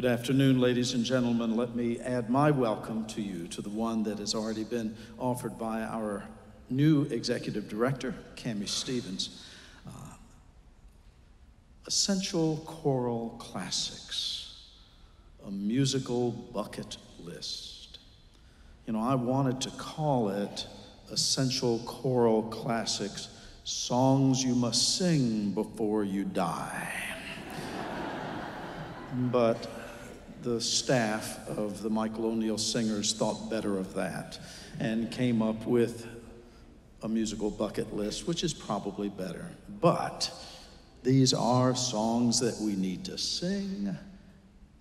Good afternoon, ladies and gentlemen. Let me add my welcome to you to the one that has already been offered by our new executive director, Cami Stevens. Uh, Essential Choral Classics, a musical bucket list. You know, I wanted to call it Essential Choral Classics Songs You Must Sing Before You Die. but the staff of the Michael O'Neal Singers thought better of that and came up with a musical bucket list, which is probably better. But these are songs that we need to sing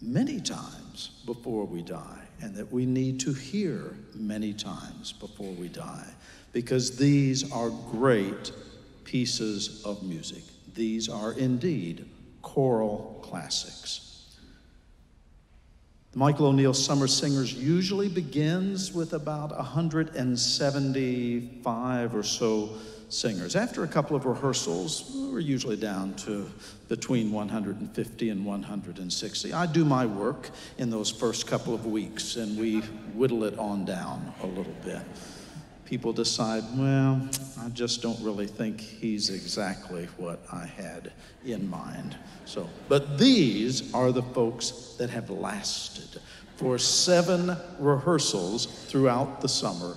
many times before we die, and that we need to hear many times before we die, because these are great pieces of music. These are indeed choral classics. Michael O'Neal Summer Singers usually begins with about 175 or so singers. After a couple of rehearsals, we're usually down to between 150 and 160. I do my work in those first couple of weeks and we whittle it on down a little bit people decide, well, I just don't really think he's exactly what I had in mind. So, but these are the folks that have lasted for seven rehearsals throughout the summer.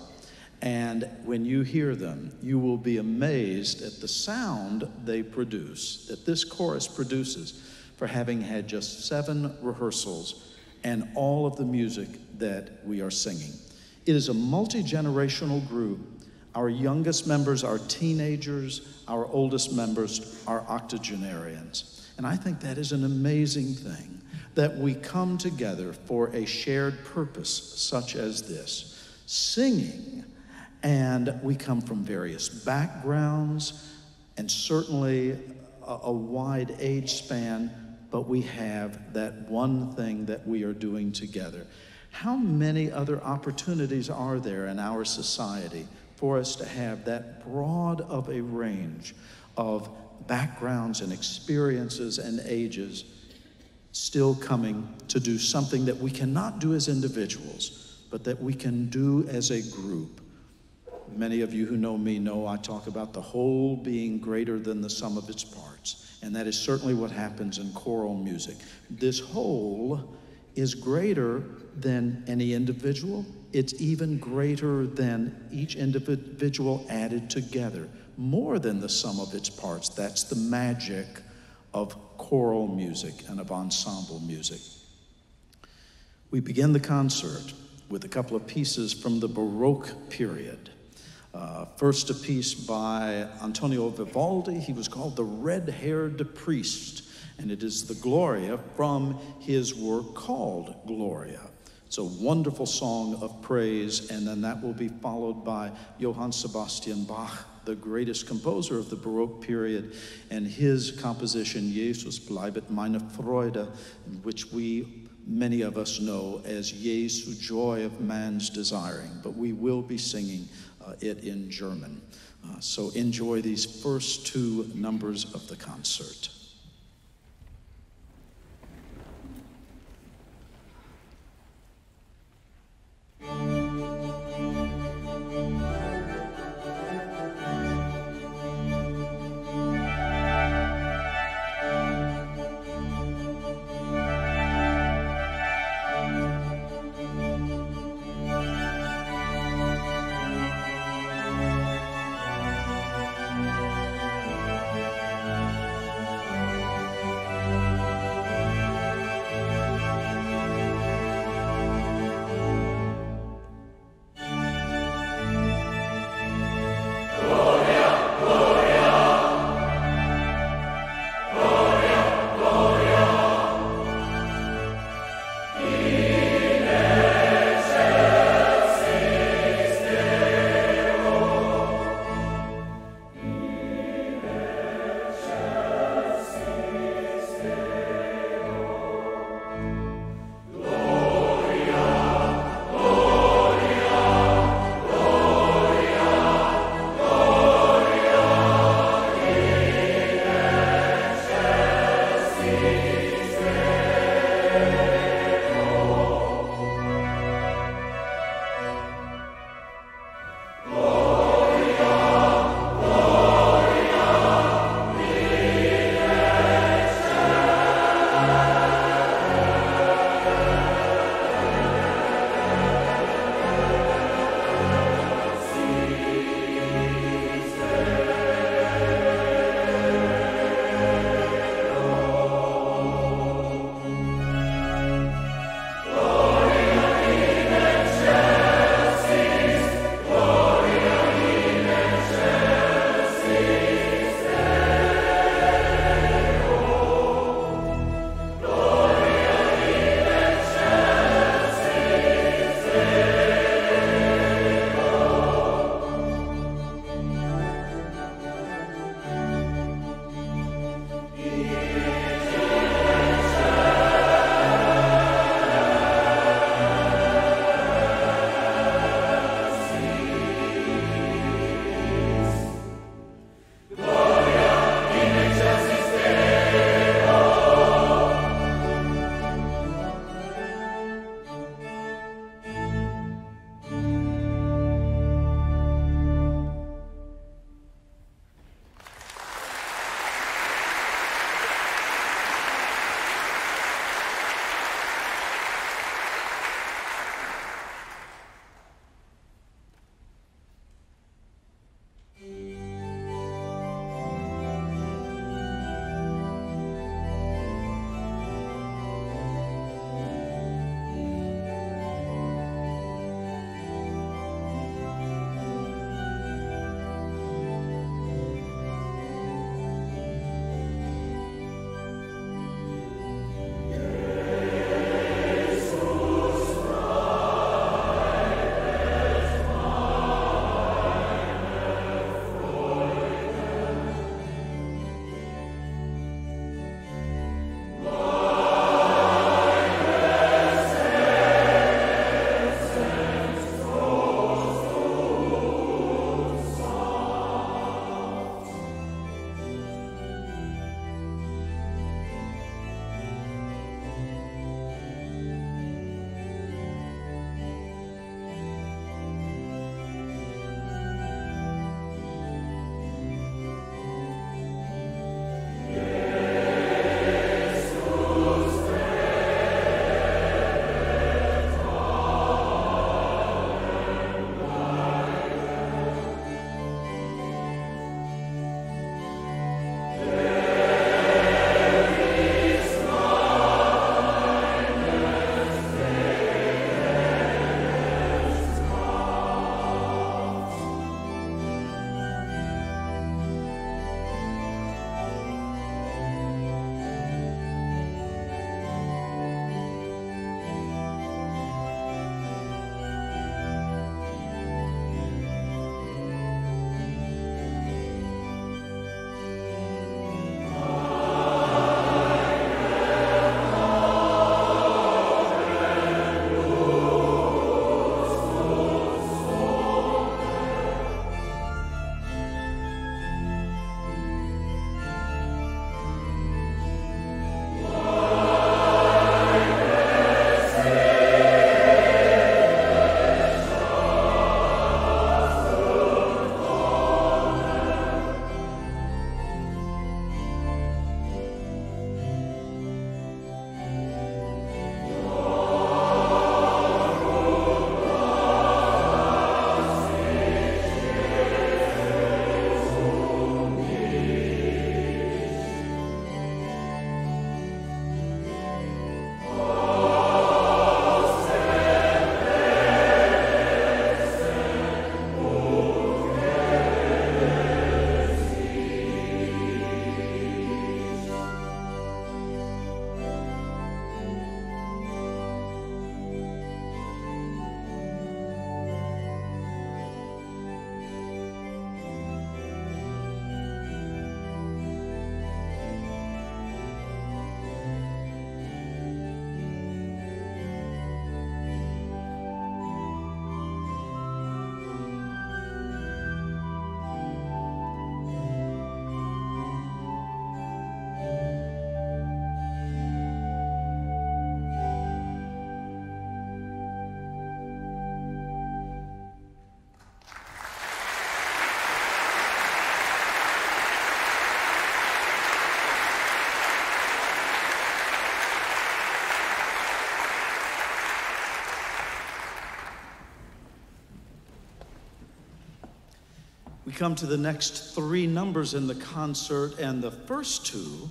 And when you hear them, you will be amazed at the sound they produce, that this chorus produces for having had just seven rehearsals and all of the music that we are singing. It is a multi generational group. Our youngest members are teenagers, our oldest members are octogenarians. And I think that is an amazing thing that we come together for a shared purpose such as this singing. And we come from various backgrounds and certainly a, a wide age span, but we have that one thing that we are doing together. How many other opportunities are there in our society for us to have that broad of a range of backgrounds and experiences and ages still coming to do something that we cannot do as individuals, but that we can do as a group? Many of you who know me know I talk about the whole being greater than the sum of its parts. And that is certainly what happens in choral music. This whole is greater than any individual. It's even greater than each individual added together, more than the sum of its parts. That's the magic of choral music and of ensemble music. We begin the concert with a couple of pieces from the Baroque period. Uh, first, a piece by Antonio Vivaldi. He was called the Red Haired Priest and it is the Gloria from his work called Gloria. It's a wonderful song of praise, and then that will be followed by Johann Sebastian Bach, the greatest composer of the Baroque period, and his composition, Jesus bleibet meine Freude, which we, many of us know as Jesu, joy of man's desiring, but we will be singing uh, it in German. Uh, so enjoy these first two numbers of the concert. We come to the next three numbers in the concert, and the first two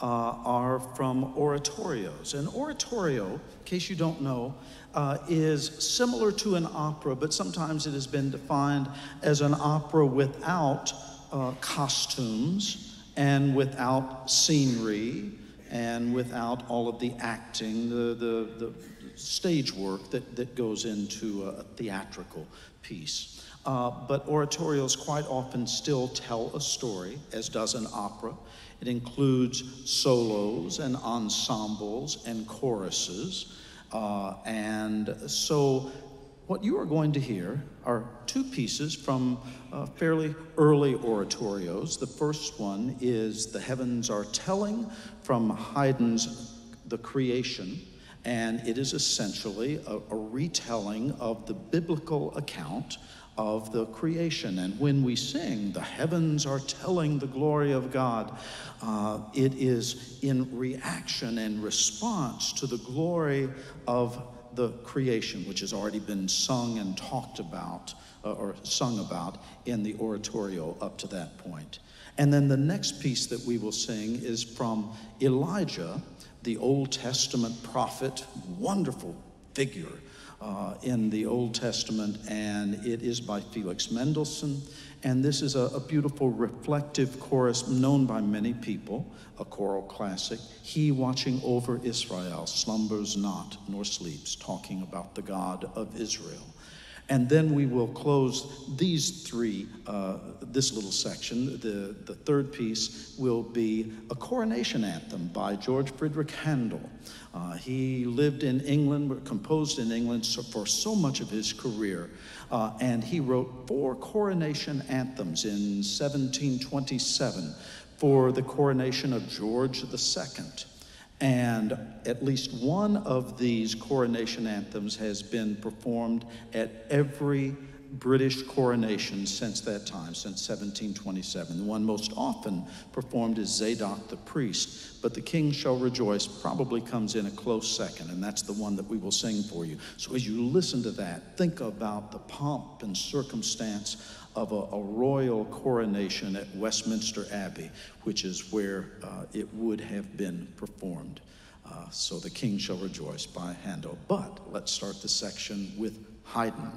uh, are from oratorios. And oratorio, in case you don't know, uh, is similar to an opera, but sometimes it has been defined as an opera without uh, costumes and without scenery and without all of the acting, the, the, the stage work that, that goes into a theatrical piece. Uh, but oratorios quite often still tell a story, as does an opera. It includes solos and ensembles and choruses. Uh, and so, what you are going to hear are two pieces from uh, fairly early oratorios. The first one is The Heavens Are Telling from Haydn's The Creation, and it is essentially a, a retelling of the biblical account of the creation. And when we sing, the heavens are telling the glory of God, uh, it is in reaction and response to the glory of the creation, which has already been sung and talked about uh, or sung about in the oratorio up to that point. And then the next piece that we will sing is from Elijah, the Old Testament prophet, wonderful figure uh, in the Old Testament, and it is by Felix Mendelssohn. And this is a, a, beautiful reflective chorus known by many people, a choral classic. He watching over Israel slumbers not nor sleeps, talking about the God of Israel. And then we will close these three, uh, this little section. The, the third piece will be a coronation anthem by George Friedrich Handel. Uh, he lived in England, composed in England for so much of his career. Uh, and he wrote four coronation anthems in 1727 for the coronation of George II. And at least one of these coronation anthems has been performed at every British coronation since that time, since 1727. The one most often performed is Zadok the priest, but the King Shall Rejoice probably comes in a close second, and that's the one that we will sing for you. So as you listen to that, think about the pomp and circumstance of a, a royal coronation at Westminster Abbey, which is where uh, it would have been performed. Uh, so the king shall rejoice by Handel. But let's start the section with Haydn.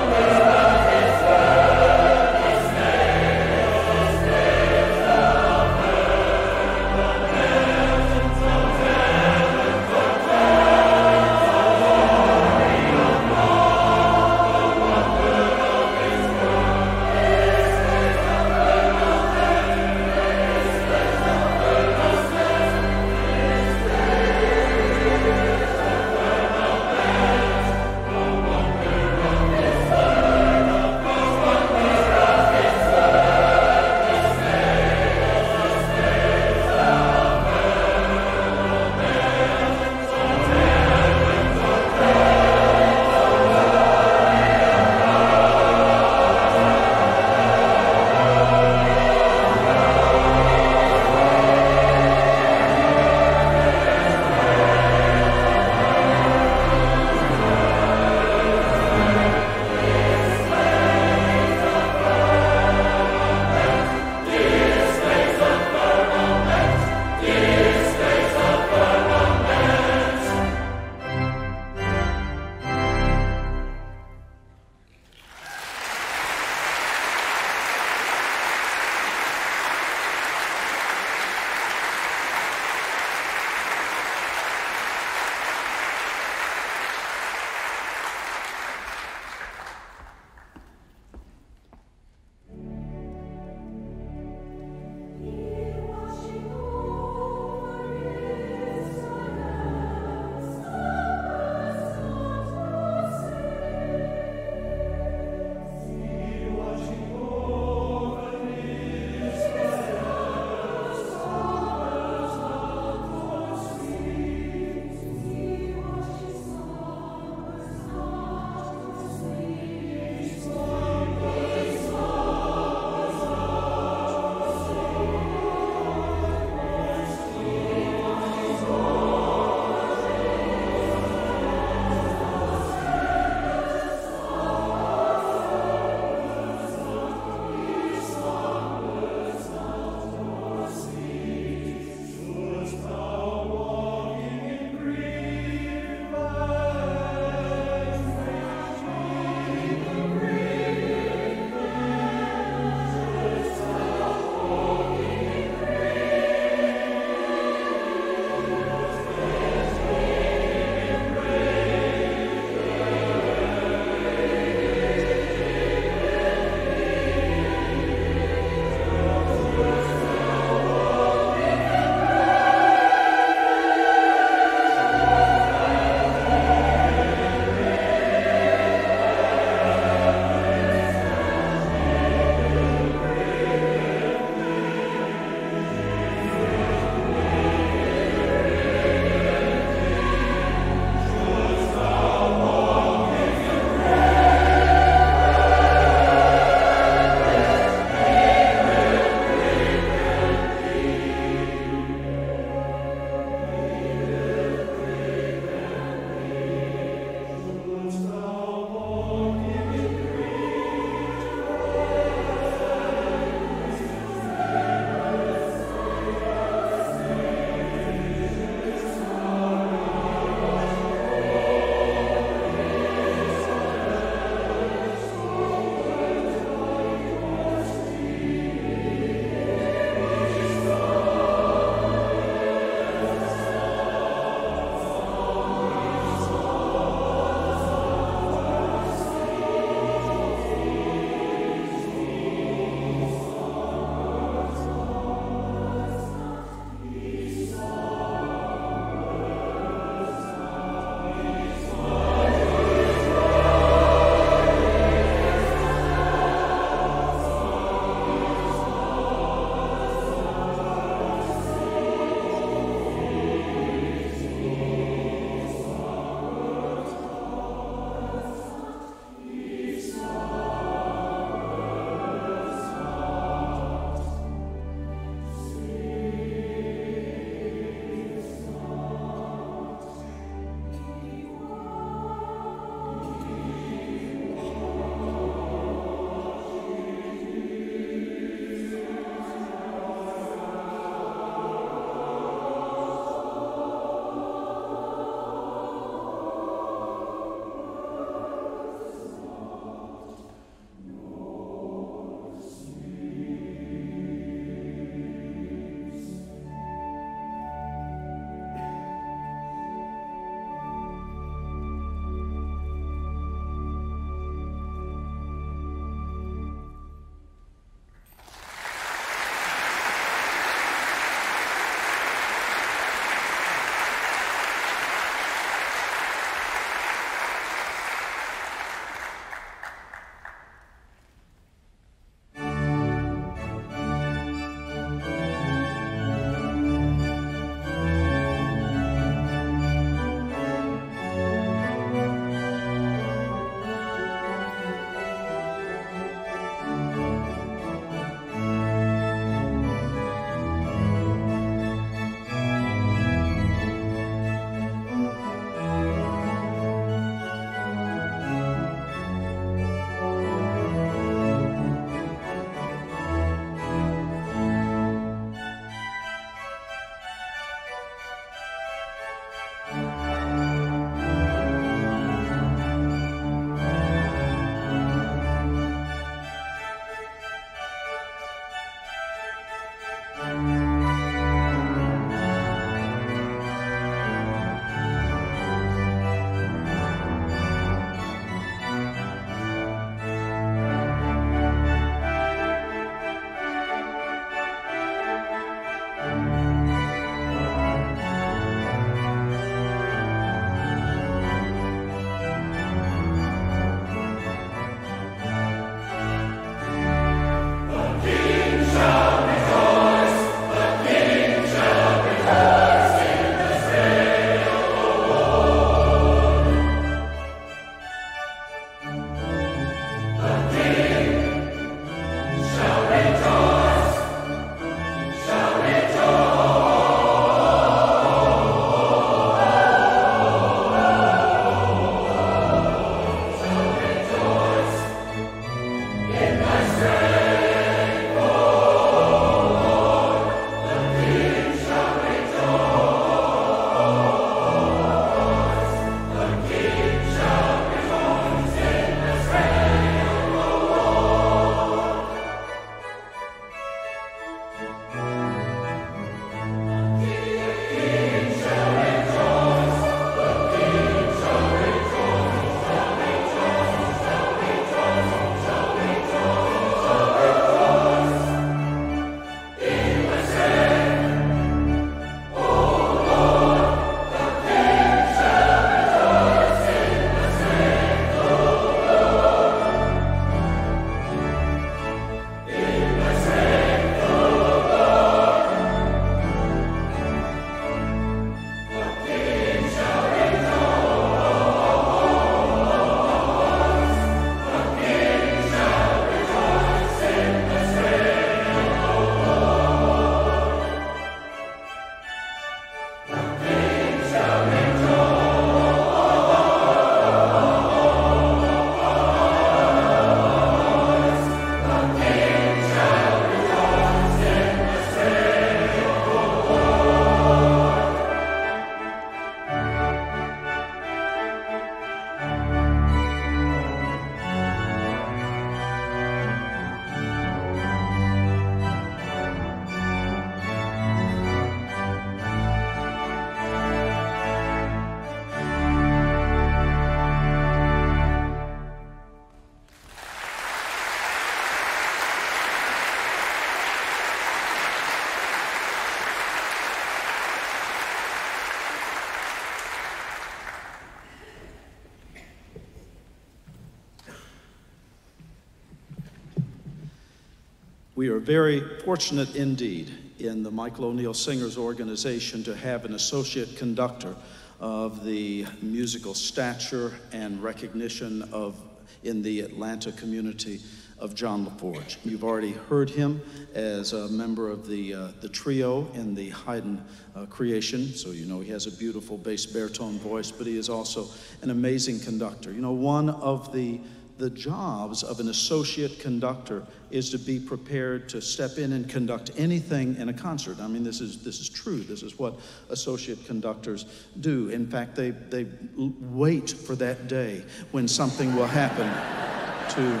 Very fortunate indeed in the Michael O'Neal Singers Organization to have an associate conductor of the musical stature and recognition of in the Atlanta community of John LaForge. You've already heard him as a member of the, uh, the trio in the Haydn uh, creation, so you know he has a beautiful bass baritone voice, but he is also an amazing conductor. You know, one of the the jobs of an associate conductor is to be prepared to step in and conduct anything in a concert. I mean, this is, this is true. This is what associate conductors do. In fact, they, they wait for that day when something will happen to,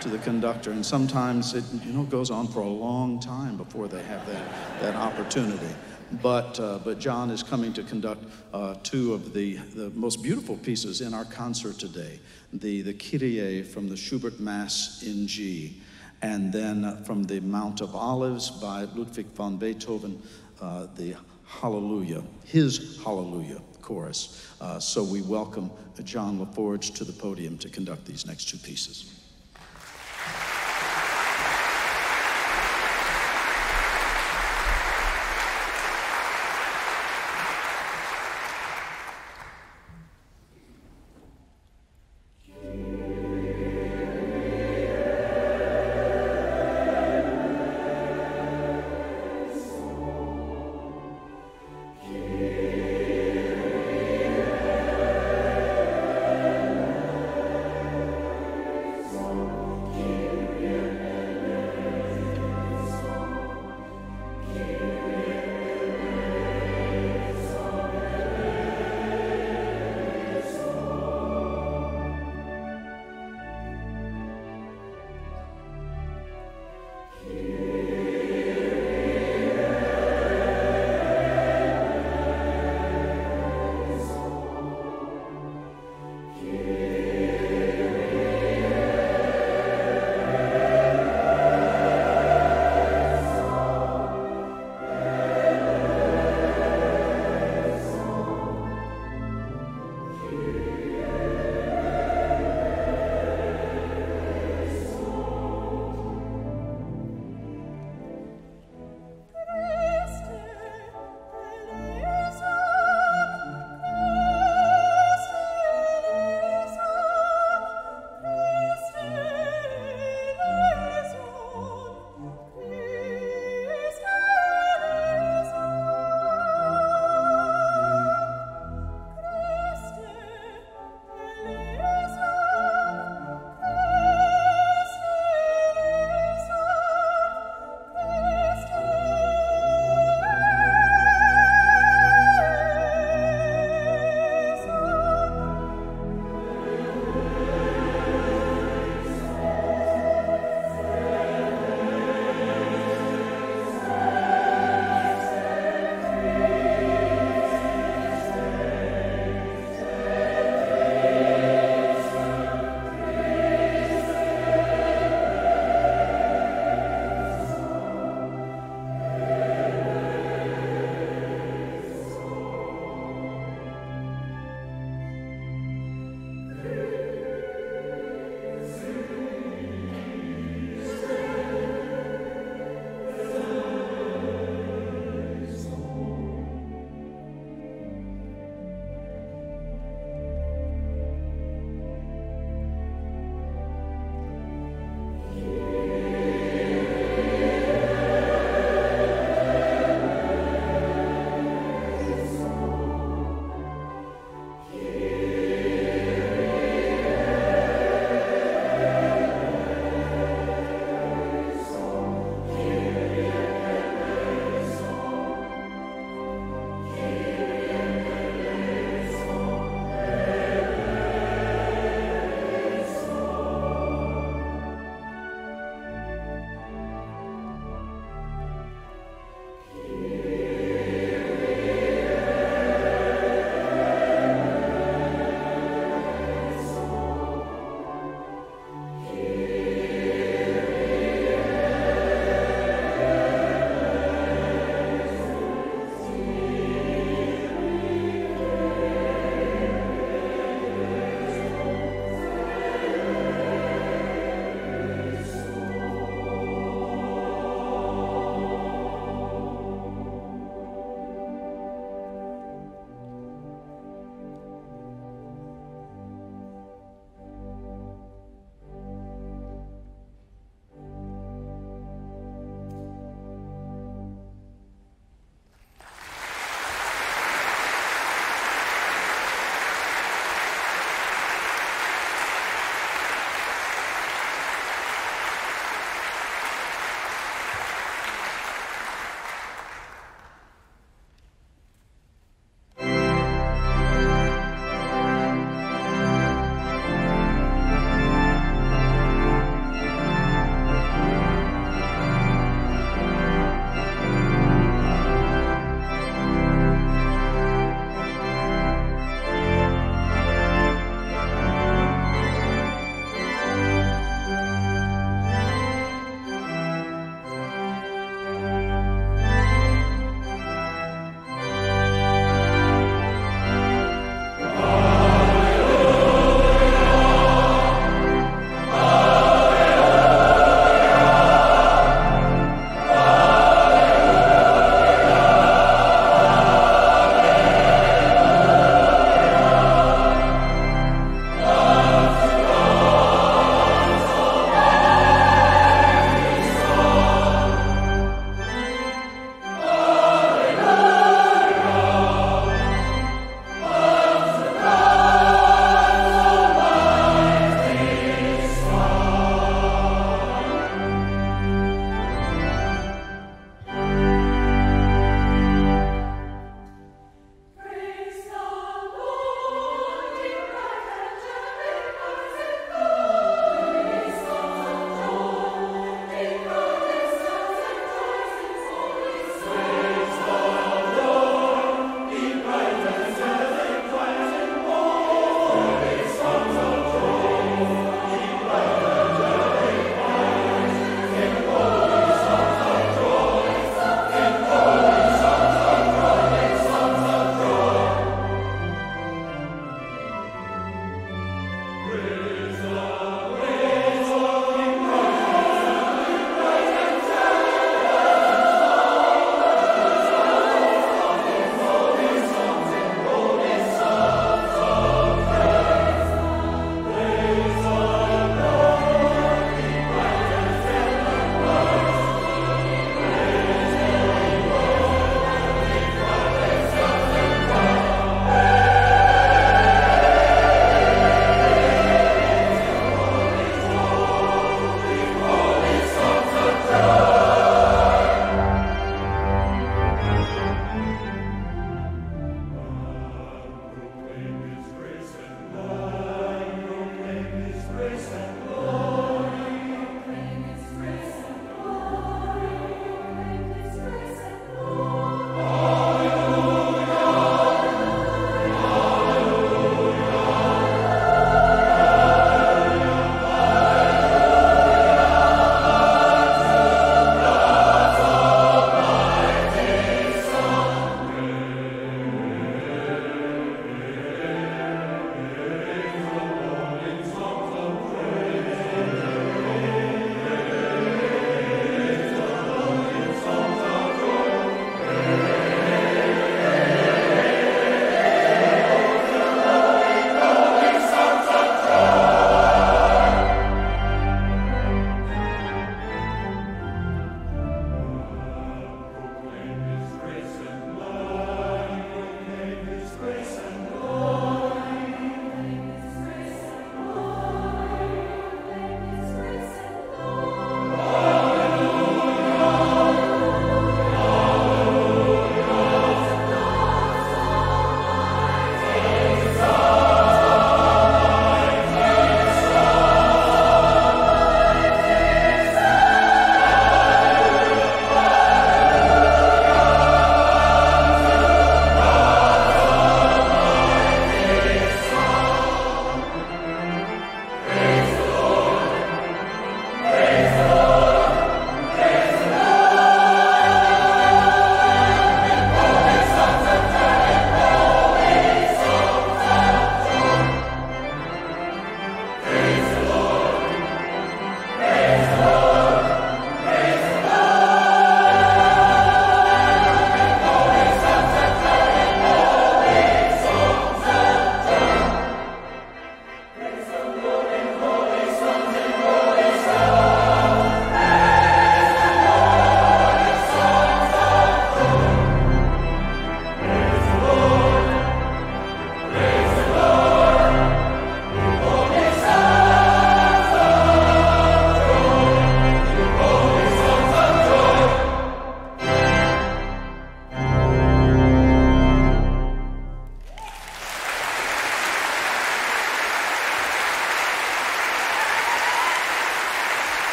to the conductor. And sometimes it you know, goes on for a long time before they have that, that opportunity. But, uh, but John is coming to conduct uh, two of the, the most beautiful pieces in our concert today the, the Kyrie from the Schubert Mass in G, and then from the Mount of Olives by Ludwig van Beethoven, uh, the Hallelujah, his Hallelujah chorus. Uh, so we welcome John LaForge to the podium to conduct these next two pieces.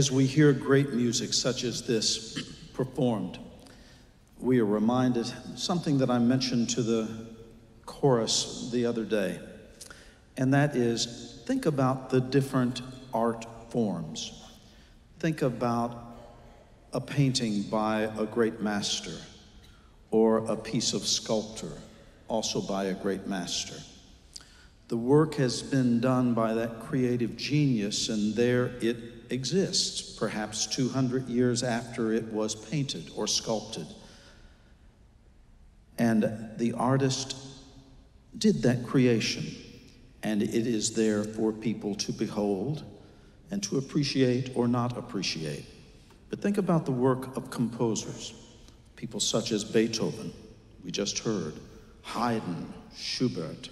As we hear great music such as this performed, we are reminded something that I mentioned to the chorus the other day, and that is think about the different art forms. Think about a painting by a great master or a piece of sculpture, also by a great master. The work has been done by that creative genius, and there it exists, perhaps 200 years after it was painted or sculpted. And the artist did that creation, and it is there for people to behold and to appreciate or not appreciate. But think about the work of composers, people such as Beethoven, we just heard, Haydn, Schubert,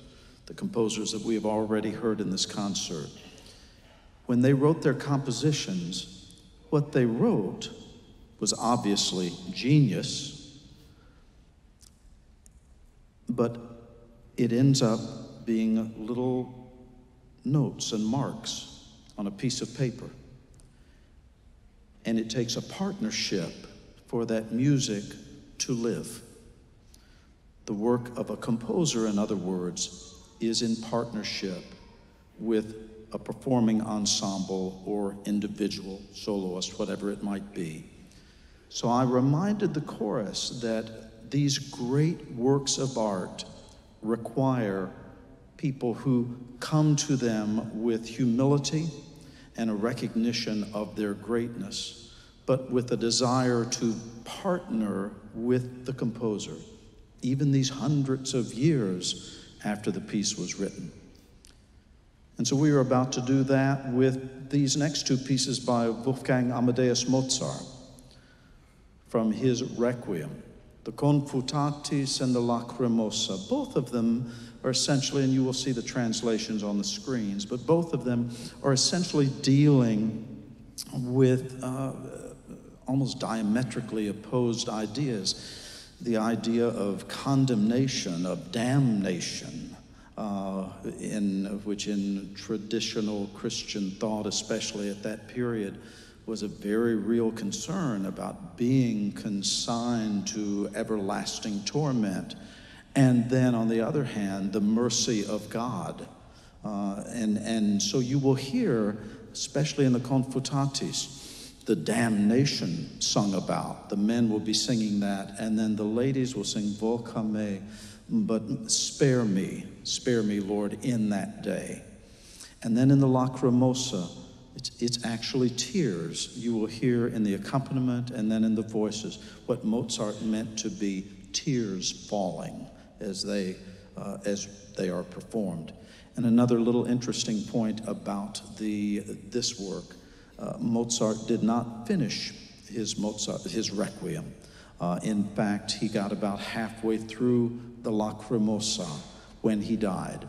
the composers that we have already heard in this concert when they wrote their compositions, what they wrote was obviously genius, but it ends up being little notes and marks on a piece of paper. And it takes a partnership for that music to live. The work of a composer, in other words, is in partnership with a performing ensemble or individual soloist, whatever it might be. So I reminded the chorus that these great works of art require people who come to them with humility and a recognition of their greatness, but with a desire to partner with the composer, even these hundreds of years after the piece was written. And so we are about to do that with these next two pieces by Wolfgang Amadeus Mozart from his Requiem, the Confutatis and the Lacrimosa. Both of them are essentially, and you will see the translations on the screens, but both of them are essentially dealing with uh, almost diametrically opposed ideas. The idea of condemnation, of damnation, uh, in, which in traditional Christian thought, especially at that period, was a very real concern about being consigned to everlasting torment and then, on the other hand, the mercy of God. Uh, and, and so you will hear, especially in the Confutatis, the damnation sung about. The men will be singing that, and then the ladies will sing Voca me, but spare me, spare me, Lord, in that day. And then in the Lacrimosa, it's, it's actually tears you will hear in the accompaniment and then in the voices, what Mozart meant to be tears falling as they, uh, as they are performed. And another little interesting point about the, this work, uh, Mozart did not finish his, Mozart, his Requiem. Uh, in fact, he got about halfway through the Lacrimosa when he died.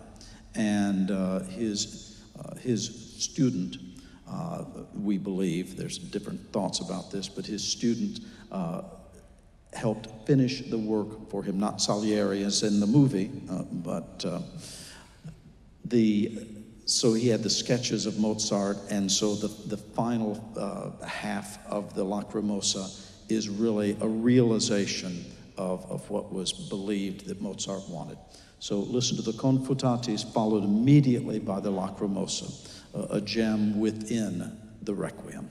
And uh, his, uh, his student, uh, we believe, there's different thoughts about this, but his student helped finish the work for him, not Salieri as in the movie, uh, but uh, the so he had the sketches of Mozart, and so the, the final uh, half of the Lacrimosa is really a realization of, of what was believed that Mozart wanted. So listen to the Confutatis, followed immediately by the Lacrimosa, a gem within the Requiem.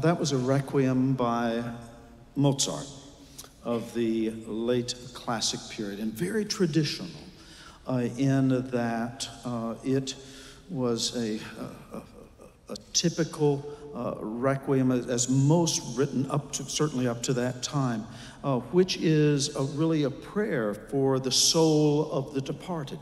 Now, that was a requiem by Mozart of the late classic period, and very traditional uh, in that uh, it was a, a, a typical uh, requiem, as most written up to certainly up to that time, uh, which is a, really a prayer for the soul of the departed.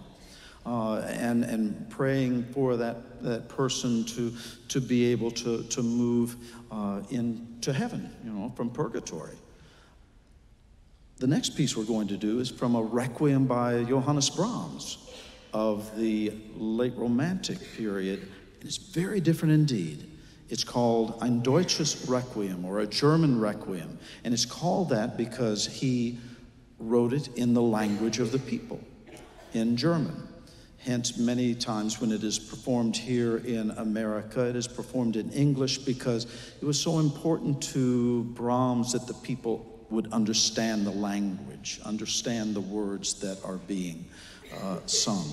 Uh, and, and praying for that, that person to, to be able to, to move uh, into heaven, you know, from purgatory. The next piece we're going to do is from a requiem by Johannes Brahms of the late Romantic period. It's very different indeed. It's called Ein Deutsches Requiem or a German Requiem. And it's called that because he wrote it in the language of the people, in German. Hence, many times when it is performed here in America, it is performed in English because it was so important to Brahms that the people would understand the language, understand the words that are being uh, sung.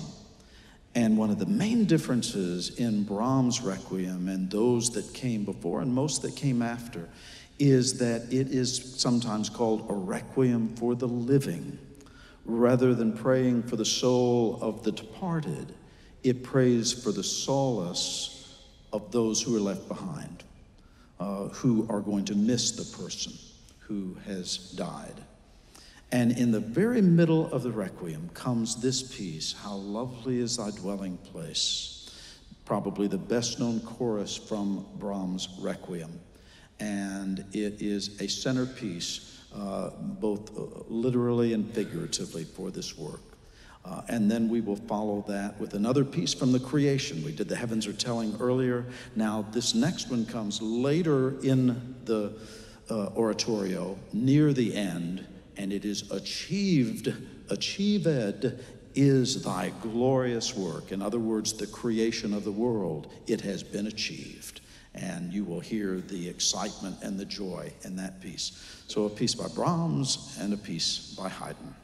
And one of the main differences in Brahms' Requiem and those that came before and most that came after is that it is sometimes called a requiem for the living. Rather than praying for the soul of the departed, it prays for the solace of those who are left behind, uh, who are going to miss the person who has died. And in the very middle of the requiem comes this piece How lovely is thy dwelling place. Probably the best known chorus from Brahms' Requiem. And it is a centerpiece, uh, both uh, literally and figuratively, for this work. Uh, and then we will follow that with another piece from the creation. We did the heavens are telling earlier. Now, this next one comes later in the uh, oratorio, near the end and it is achieved, achieved is thy glorious work. In other words, the creation of the world, it has been achieved. And you will hear the excitement and the joy in that piece. So, a piece by Brahms and a piece by Haydn.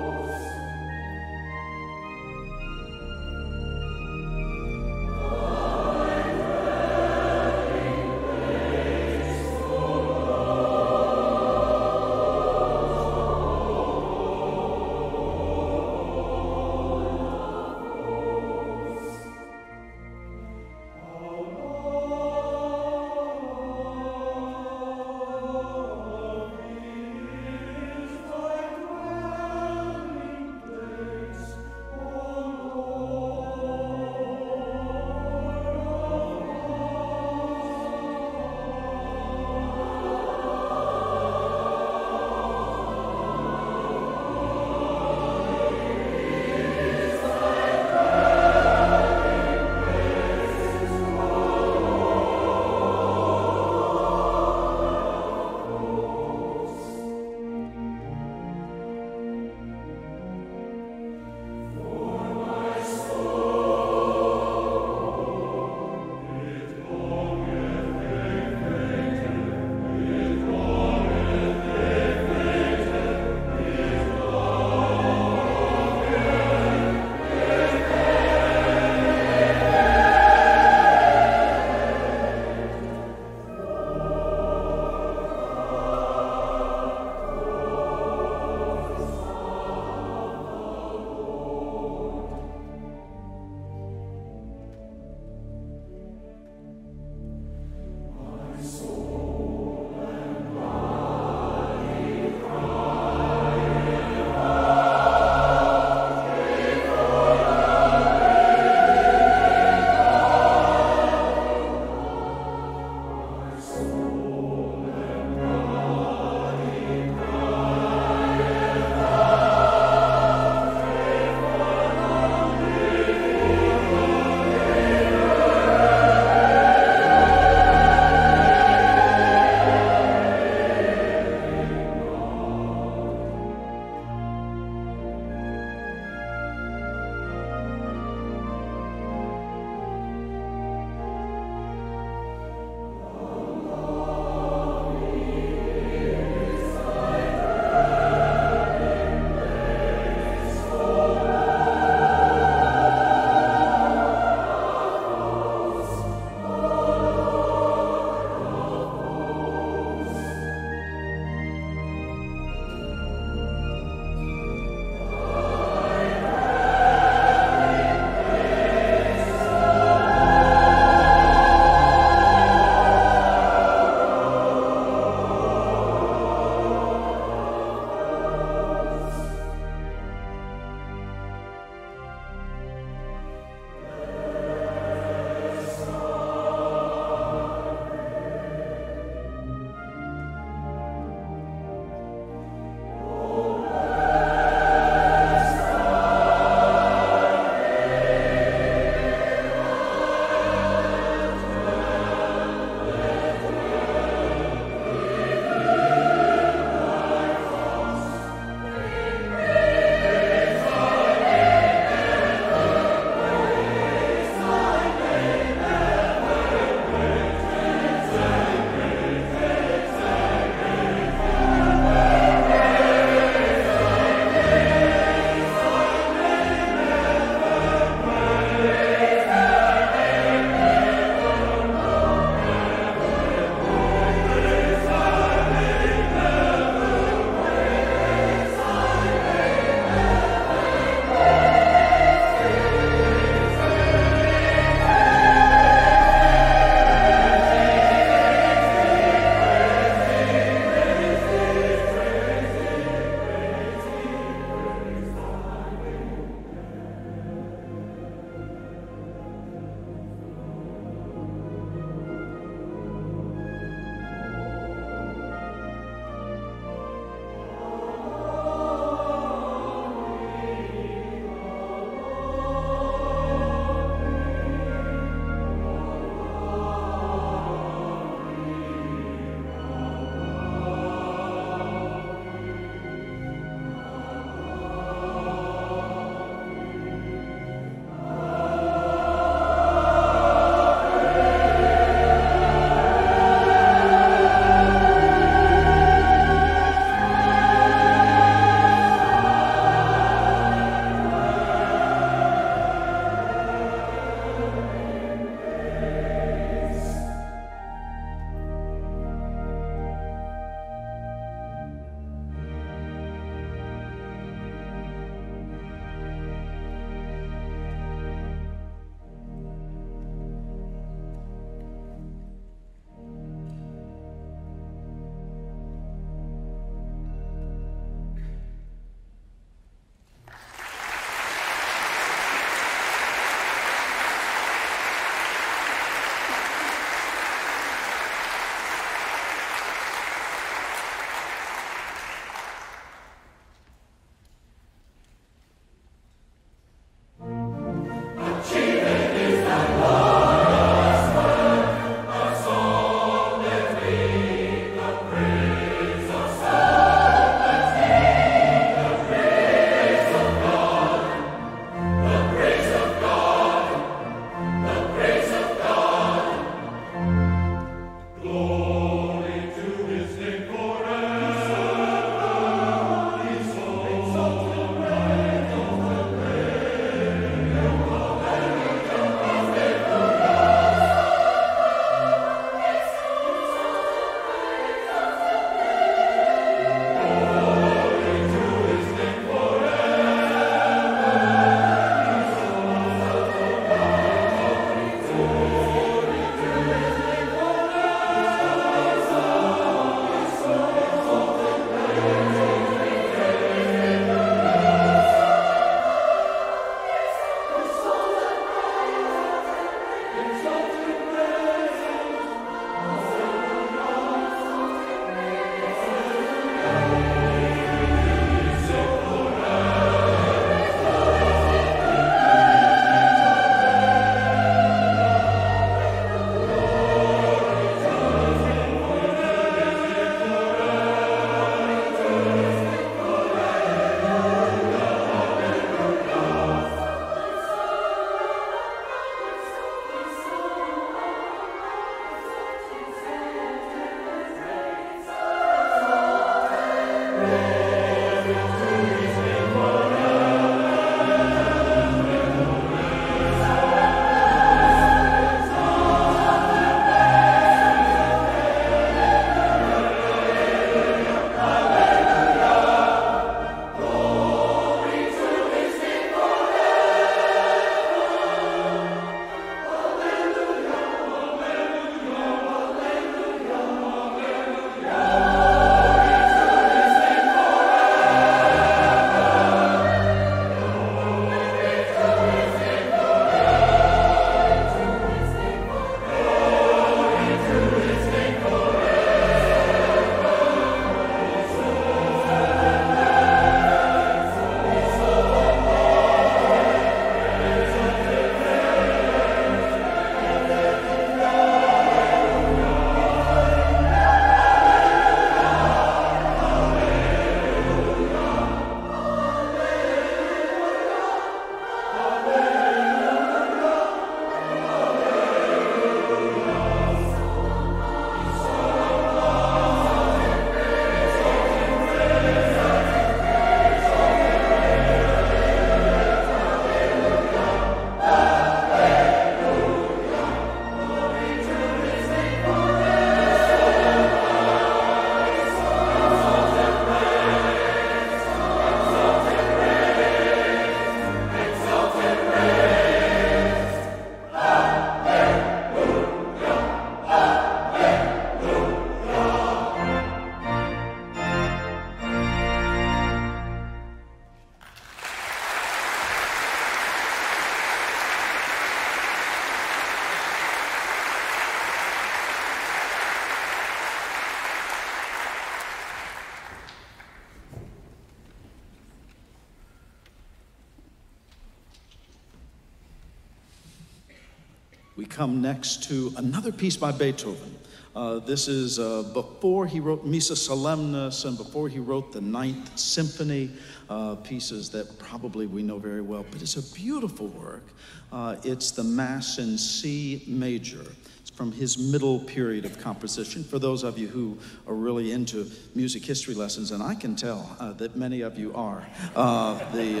We come next to another piece by Beethoven. Uh, this is uh, before he wrote Missa Solemnis and before he wrote the Ninth Symphony, uh, pieces that probably we know very well, but it's a beautiful work. Uh, it's the Mass in C major. It's from his middle period of composition. For those of you who are really into music history lessons, and I can tell uh, that many of you are, uh, the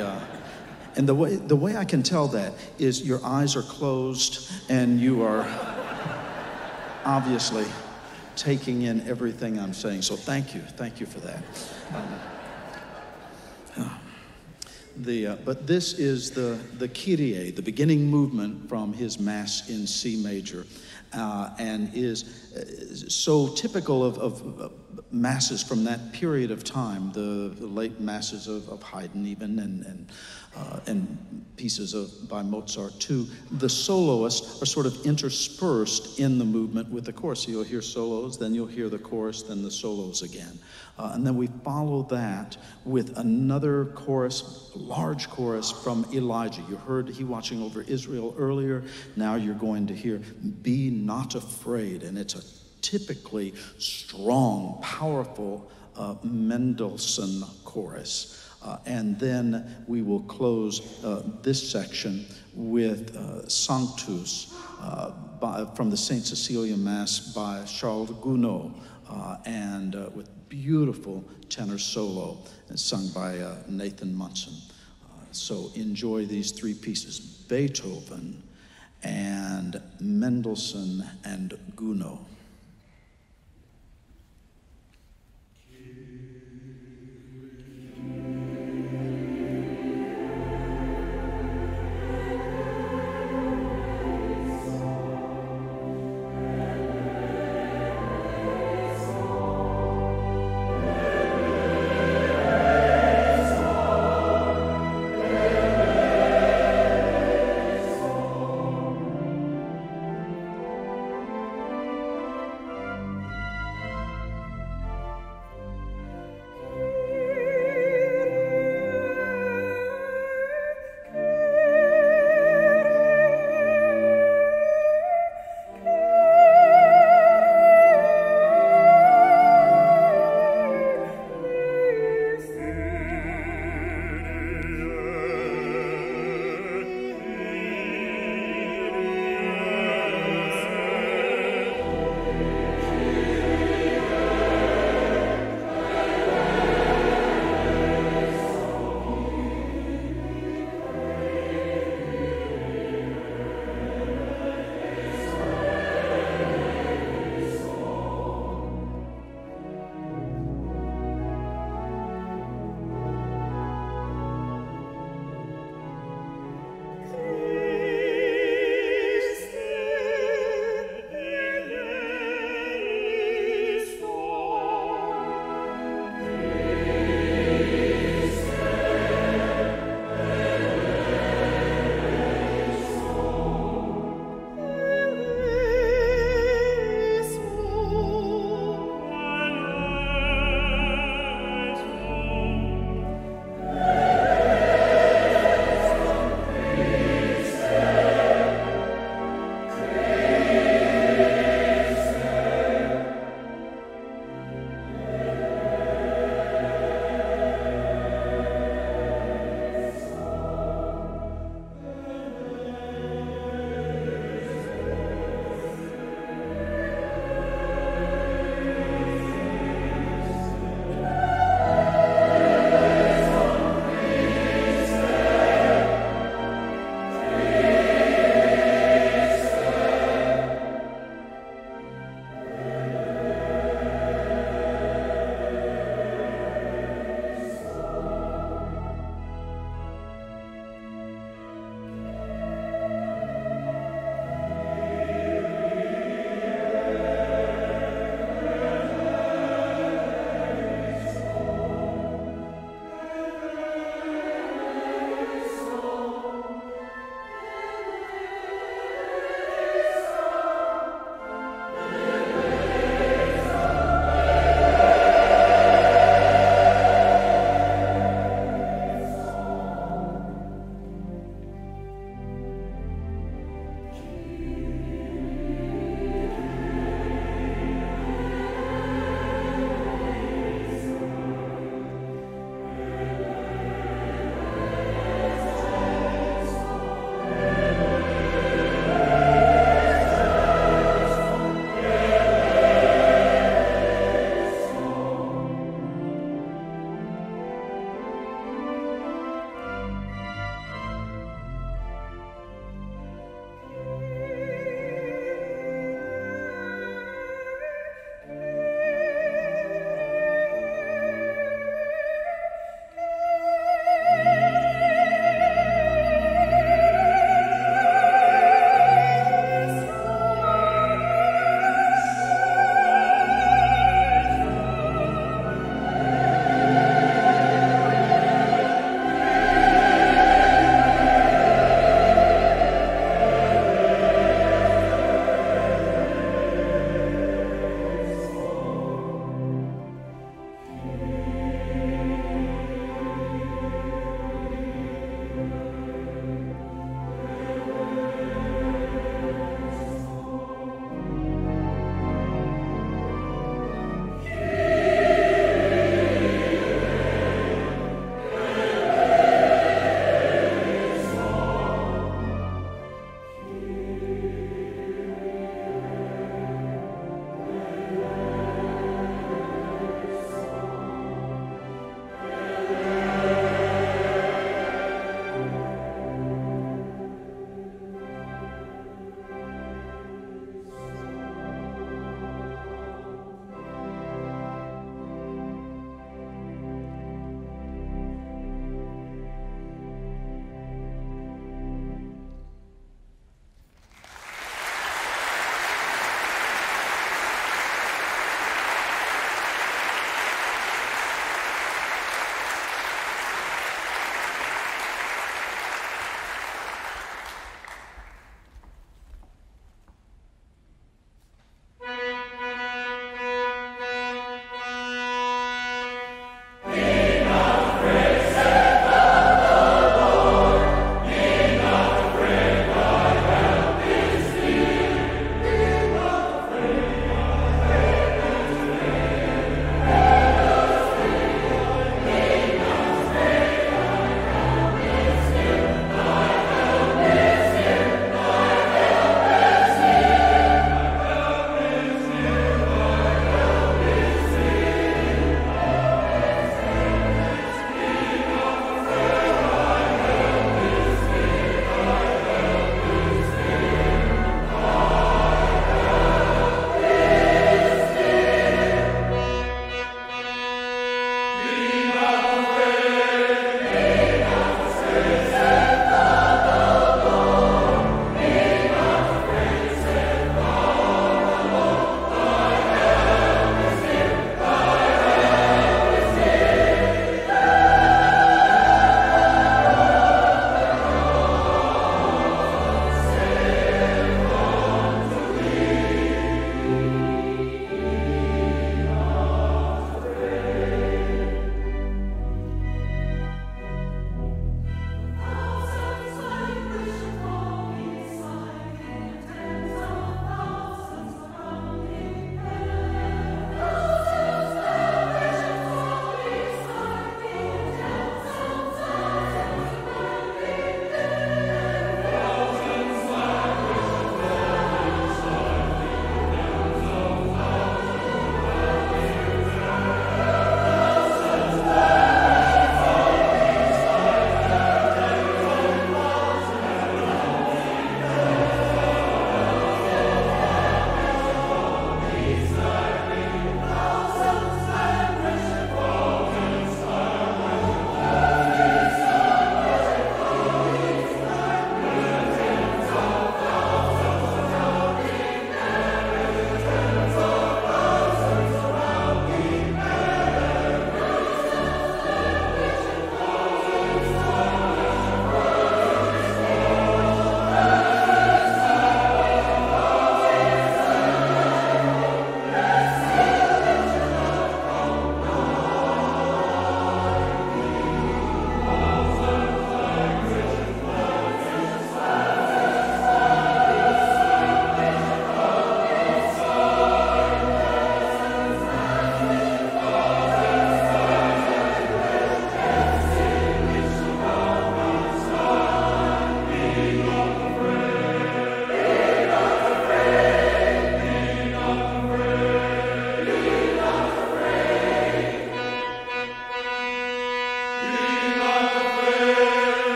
and the way, the way I can tell that is your eyes are closed and you are obviously taking in everything I'm saying. So thank you. Thank you for that. Um, the, uh, but this is the, the Kyrie, the beginning movement from his Mass in C major, uh, and is uh, so typical of, of, masses from that period of time, the, the late masses of, of Haydn, even, and, and uh, and pieces of, by Mozart too. The soloists are sort of interspersed in the movement with the chorus. So you'll hear solos, then you'll hear the chorus, then the solos again. Uh, and then we follow that with another chorus, large chorus from Elijah. You heard he watching over Israel earlier. Now you're going to hear, Be Not Afraid. And it's a typically strong, powerful uh, Mendelssohn chorus. Uh, and then we will close uh, this section with uh, Sanctus uh, by, from the St. Cecilia Mass by Charles Gounod uh, and uh, with beautiful tenor solo sung by Nathan Munson. so enjoy these three pieces, Beethoven and Mendelssohn and Gounod.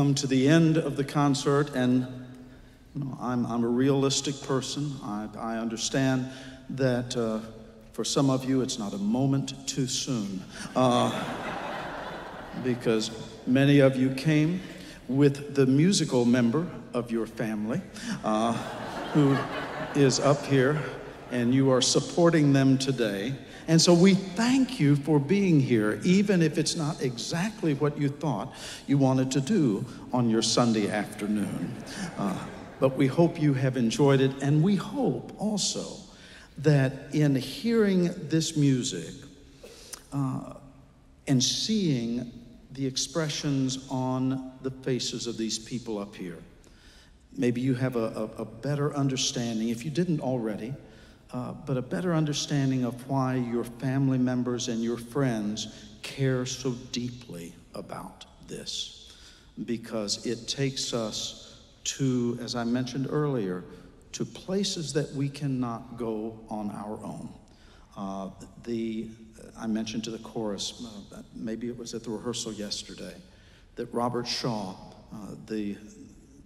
Come to the end of the concert, and you know, I'm, I'm a realistic person. I, I understand that uh, for some of you, it's not a moment too soon. Uh, because many of you came with the musical member of your family uh, who is up here, and you are supporting them today. And so we thank you for being here, even if it's not exactly what you thought you wanted to do on your Sunday afternoon. Uh, but we hope you have enjoyed it, and we hope also that in hearing this music uh, and seeing the expressions on the faces of these people up here, maybe you have a, a, a better understanding, if you didn't already, uh, but a better understanding of why your family members and your friends care so deeply about this. Because it takes us to, as I mentioned earlier, to places that we cannot go on our own. Uh, the, I mentioned to the chorus, uh, maybe it was at the rehearsal yesterday, that Robert Shaw, uh, the,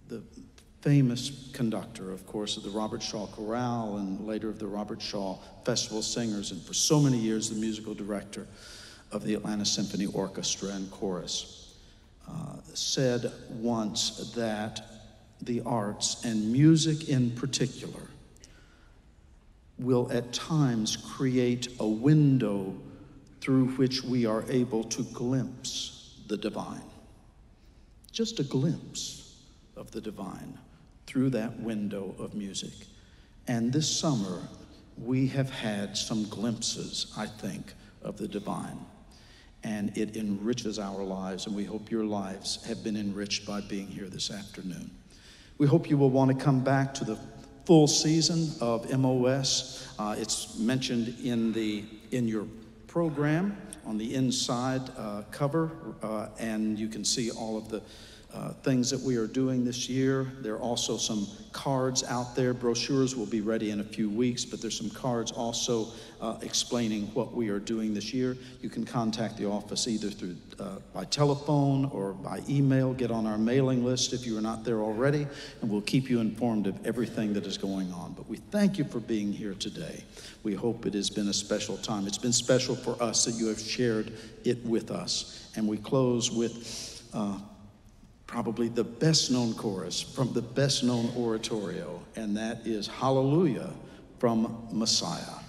the famous conductor, of course, of the Robert Shaw Chorale and later of the Robert Shaw Festival Singers, and for so many years the musical director of the Atlanta Symphony Orchestra and Chorus, uh, said once that the arts and music in particular will at times create a window through which we are able to glimpse the divine. Just a glimpse of the divine through that window of music. And this summer, we have had some glimpses, I think, of the divine. And it enriches our lives, and we hope your lives have been enriched by being here this afternoon. We hope you will want to come back to the full season of MOS. Uh, it's mentioned in, the, in your program on the inside uh, cover, uh, and you can see all of the uh, things that we are doing this year. There are also some cards out there. Brochures will be ready in a few weeks, but there's some cards also uh, explaining what we are doing this year. You can contact the office either through uh, by telephone or by email. Get on our mailing list if you are not there already, and we'll keep you informed of everything that is going on. But we thank you for being here today. We hope it has been a special time. It's been special for us that you have shared it with us. And we close with. Probably the best known chorus from the best known oratorio, and that is Hallelujah from Messiah.